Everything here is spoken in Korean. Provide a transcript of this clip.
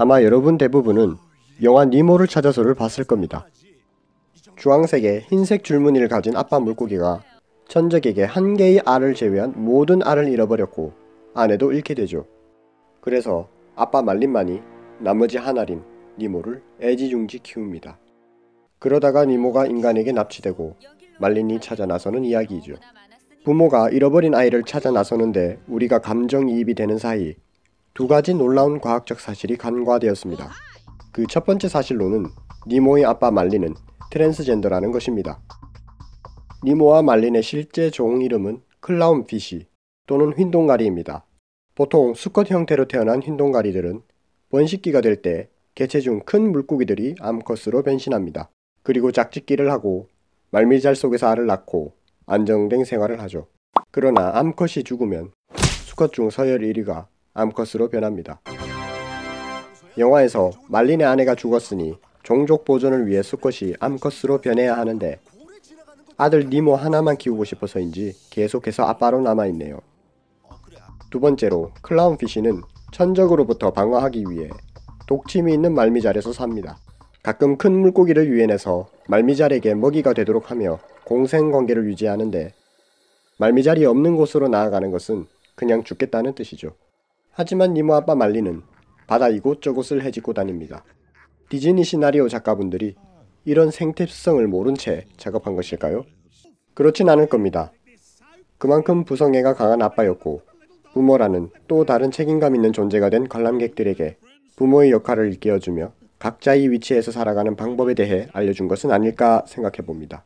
아마 여러분 대부분은 영화 니모를 찾아서를 봤을 겁니다. 주황색의 흰색 줄무늬를 가진 아빠 물고기가 천적에게 한 개의 알을 제외한 모든 알을 잃어버렸고 아내도 잃게 되죠. 그래서 아빠 말린만이 나머지 한 알인 니모를 애지중지 키웁니다. 그러다가 니모가 인간에게 납치되고 말린이 찾아 나서는 이야기이죠. 부모가 잃어버린 아이를 찾아 나서는데 우리가 감정이입이 되는 사이 두 가지 놀라운 과학적 사실이 간과되었습니다. 그 첫 번째 사실로는 니모의 아빠 말린은 트랜스젠더라는 것입니다. 니모와 말린의 실제 종 이름은 clownfish 또는 흰동가리입니다. 보통 수컷 형태로 태어난 흰동가리들은 번식기가 될 때 개체 중 큰 물고기들이 암컷으로 변신합니다. 그리고 짝짓기를 하고 말미잘 속에서 알을 낳고 안정된 생활을 하죠. 그러나 암컷이 죽으면 수컷 중 서열 1위가 암컷으로 변합니다. 영화에서 말린의 아내가 죽었으니 종족 보존을 위해 수컷이 암컷으로 변해야 하는데 아들 니모 하나만 키우고 싶어서인지 계속해서 아빠로 남아있네요. 두 번째로 클라운피쉬는 천적으로부터 방어하기 위해 독침이 있는 말미잘에서 삽니다. 가끔 큰 물고기를 유인해서 말미잘에게 먹이가 되도록 하며 공생관계를 유지하는데 말미잘이 없는 곳으로 나아가는 것은 그냥 죽겠다는 뜻이죠. 하지만 니모 아빠 말리는 바다 이곳저곳을 헤집고 다닙니다. 디즈니 시나리오 작가분들이 이런 생태습성을 모른 채 작업한 것일까요? 그렇진 않을 겁니다. 그만큼 부성애가 강한 아빠였고 부모라는 또 다른 책임감 있는 존재가 된 관람객들에게 부모의 역할을 일깨워주며 각자의 위치에서 살아가는 방법에 대해 알려준 것은 아닐까 생각해 봅니다.